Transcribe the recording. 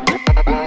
Bye.